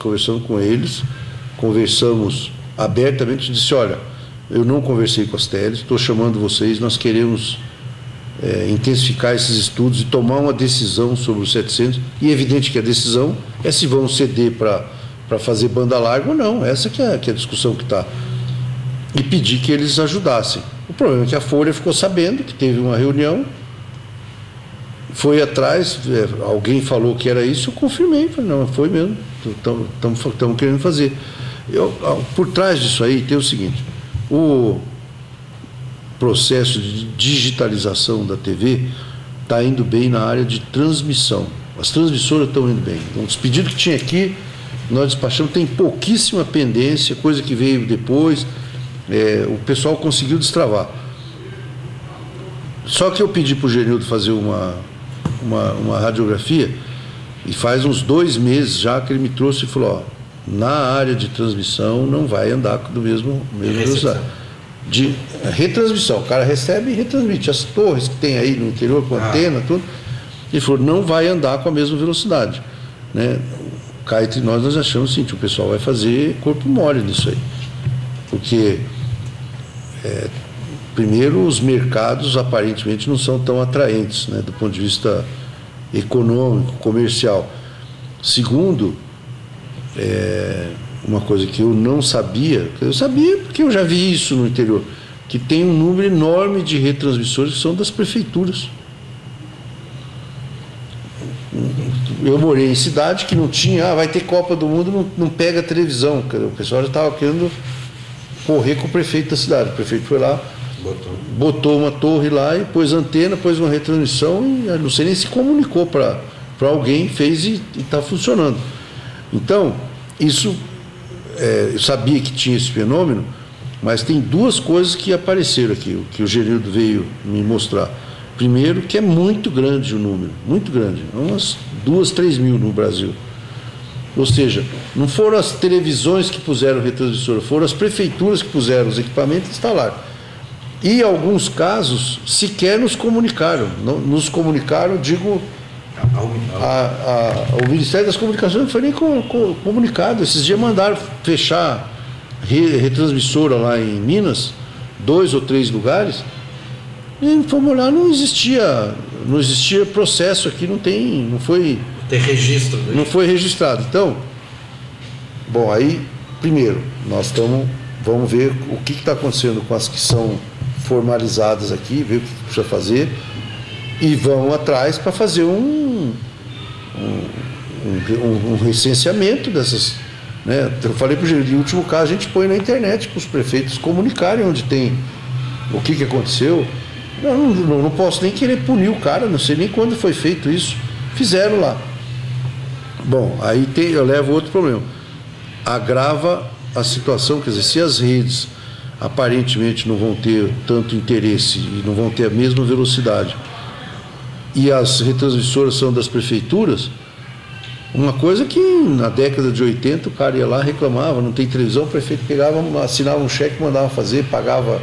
conversando com eles, conversamos abertamente, disse, olha, eu não conversei com as teles, estou chamando vocês, nós queremos é, intensificar esses estudos e tomar uma decisão sobre os 700, e é evidente que a decisão é se vão ceder para fazer banda larga ou não, essa que é, que é a discussão que está. E pedir que eles ajudassem. O problema é que a Folha ficou sabendo que teve uma reunião, foi atrás, é, alguém falou que era isso, eu confirmei, falei, não, foi mesmo, estamos querendo fazer. Eu, por trás disso aí tem o seguinte, o processo de digitalização da TV está indo bem na área de transmissão. As transmissoras estão indo bem. Então, os pedidos que tinha aqui, nós despachamos, tem pouquíssima pendência, coisa que veio depois, é, o pessoal conseguiu destravar. Só que eu pedi para o Genildo fazer uma, uma, uma radiografia, e faz uns dois meses já que ele me trouxe e falou, ó, na área de transmissão não vai andar do mesmo, mesmo. De retransmissão, o cara recebe e retransmite. As torres que tem aí no interior com ah. antena, tudo. Ele falou, não vai andar com a mesma velocidade. Né? Cá entre nós, nós achamos assim, que o pessoal vai fazer corpo mole nisso aí. Porque, é, primeiro, os mercados aparentemente não são tão atraentes, né, do ponto de vista econômico, comercial. Segundo, é, uma coisa que eu não sabia, eu sabia porque eu já vi isso no interior, que tem um número enorme de retransmissores que são das prefeituras. Eu morei em cidade que não tinha, ah, vai ter Copa do Mundo, não, não pega televisão. O pessoal já estava querendo correr com o prefeito da cidade. O prefeito foi lá, botou, botou uma torre lá e pôs antena, pôs uma retransmissão e não sei nem se comunicou para alguém, fez e está funcionando. Então, isso, é, eu sabia que tinha esse fenômeno, mas tem duas coisas que apareceram aqui, que o Gerildo veio me mostrar. Primeiro, que é muito grande o número, muito grande, umas duas, três mil no Brasil. Ou seja, não foram as televisões que puseram retransmissora, foram as prefeituras que puseram os equipamentos e instalaram. E em alguns casos sequer nos comunicaram. Nos comunicaram, digo, a, a, o Ministério das Comunicações não foi nem com, com, comunicado. Esses dias mandaram fechar re, retransmissora lá em Minas, dois ou três lugares. E fomos olhar, não existia, não existia processo aqui, não tem, não foi. Tem registro. Né? Não foi registrado. Então, bom, aí, primeiro, nós estamos, vamos ver o que está acontecendo com as que são formalizadas aqui, ver o que precisa fazer e vão atrás para fazer um, um, um, um, recenseamento dessas. Né? Eu falei para o em último caso, a gente põe na internet para os prefeitos comunicarem onde tem o que, que aconteceu. Não, não, não posso nem querer punir o cara, não sei nem quando foi feito isso. Fizeram lá. Bom, aí tem, eu levo outro problema. Agrava a situação, quer dizer, se as redes aparentemente não vão ter tanto interesse e não vão ter a mesma velocidade e as retransmissoras são das prefeituras, uma coisa que na década de 80 o cara ia lá reclamava, não tem televisão, o prefeito pegava, assinava um cheque, mandava fazer, pagava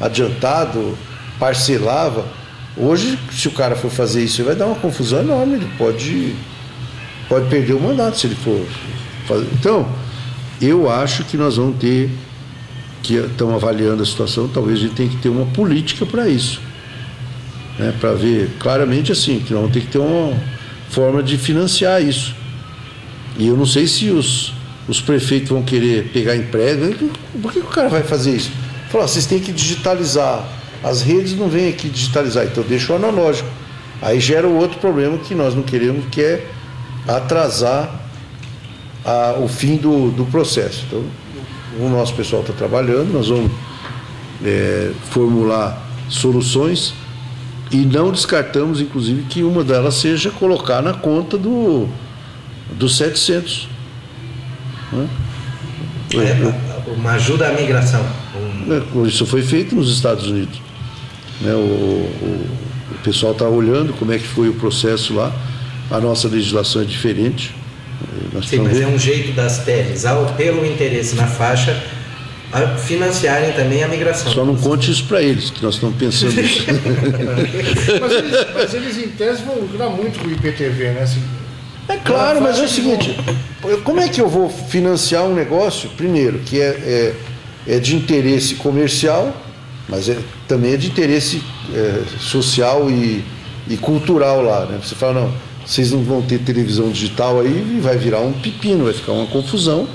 adiantado, parcelava. Hoje, se o cara for fazer isso, vai dar uma confusão enorme, ele pode, pode perder o mandato se ele for fazer. Então, eu acho que nós vamos ter, que estamos avaliando a situação, talvez a gente tenha que ter uma política para isso né, para ver claramente assim, que vamos ter que ter uma forma de financiar isso. E eu não sei se os, os prefeitos vão querer pegar empréstimo. Por que, que o cara vai fazer isso? Falar, vocês têm que digitalizar. As redes não vêm aqui digitalizar, então deixa o analógico. Aí gera outro problema que nós não queremos, que é atrasar a, o fim do, do processo. Então, o nosso pessoal está trabalhando, nós vamos é, formular soluções e não descartamos, inclusive, que uma delas seja colocar na conta do, dos 700. Né? É, uma ajuda à migração. É, isso foi feito nos Estados Unidos. Né? O, o, o pessoal está olhando como é que foi o processo lá. A nossa legislação é diferente. Nós Sim, mas é um jeito das teles, ao, pelo interesse na faixa, a financiarem também a migração. Só não conte isso para eles, que nós estamos pensando nisso. mas, eles, mas eles, em tese, vão lucrar muito com o IPTV, né? Assim, É claro, mas é o seguinte, como é que eu vou financiar um negócio, primeiro, que é, é, é de interesse comercial, mas é, também é de interesse é, social e, e, cultural lá, né? Você fala, não, vocês não vão ter televisão digital aí e vai virar um pepino, vai ficar uma confusão,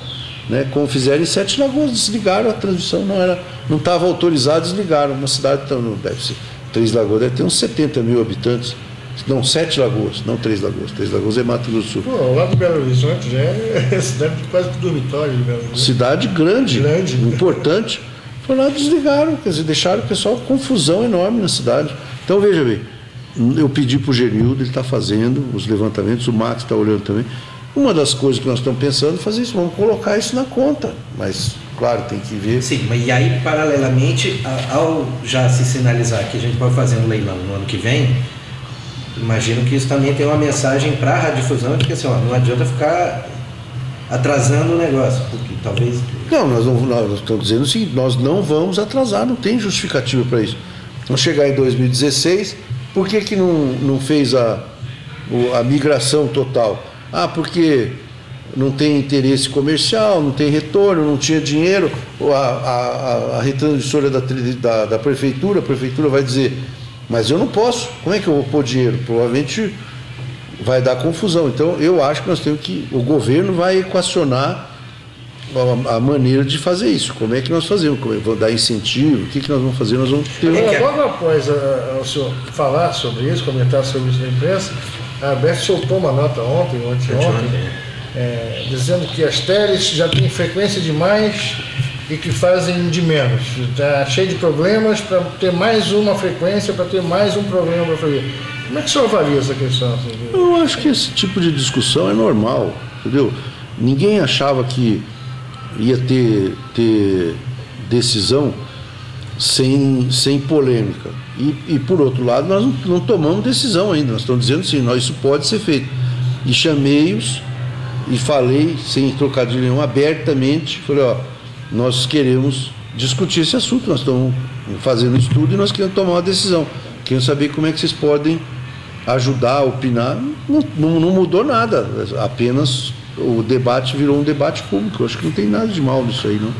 né? Como fizeram em Sete Lagoas, desligaram a transmissão, não era, não estava autorizado, desligaram. Uma cidade, então, deve ser, Três Lagoas deve ter uns 70 mil habitantes. Não, Sete Lagoas, não Três Lagoas. Três Lagoas é Mato Grosso do Sul. Pô, lá do Belo Horizonte já é cidade quase que dormitório de Belo Horizonte. Cidade grande, grande. importante. Foi lá desligaram, quer dizer, deixaram o pessoal confusão enorme na cidade. Então veja bem, eu pedi para o Genildo, ele está fazendo os levantamentos, o Max está olhando também. Uma das coisas que nós estamos pensando é fazer isso, vamos colocar isso na conta. Mas, claro, tem que ver. Sim, mas e aí, paralelamente, ao já se sinalizar que a gente pode fazer um leilão no ano que vem, imagino que isso também tem uma mensagem para a radiodifusão de que assim, ó, não adianta ficar atrasando o negócio, porque talvez. Não, nós não nós estamos dizendo o seguinte, nós não vamos atrasar, não tem justificativa para isso. Vamos chegar em 2016, por que, que não, não fez a, a migração total? Ah, porque não tem interesse comercial, não tem retorno, não tinha dinheiro, a, a, a retransmissora da, da, da prefeitura, a prefeitura vai dizer mas eu não posso. Como é que eu vou pôr dinheiro? Provavelmente vai dar confusão. Então eu acho que nós temos que. O governo vai equacionar a, a maneira de fazer isso. Como é que nós fazemos? Como é, vou dar incentivo? O que, que nós vamos fazer? Nós vamos ter. Agora, logo após a, o senhor falar sobre isso, comentar sobre isso na imprensa, a BEF soltou uma nota ontem, ontem, ontem, é, dizendo que as teles já têm frequência demais e que fazem de menos. Está cheio de problemas para ter mais uma frequência, para ter mais um problema para fazer. Como é que o senhor avalia essa questão? Eu acho que esse tipo de discussão é normal, entendeu? Ninguém achava que ia ter, ter decisão sem, sem polêmica. E, e por outro lado, nós não, não tomamos decisão ainda. Nós estamos dizendo sim, nós, isso pode ser feito. E chamei-os e falei, sem trocadilho nenhum, abertamente, falei, ó, nós queremos discutir esse assunto, nós estamos fazendo estudo e nós queremos tomar uma decisão. Queremos saber como é que vocês podem ajudar, opinar. Não, não, não mudou nada, apenas o debate virou um debate público. Eu acho que não tem nada de mal nisso aí, não.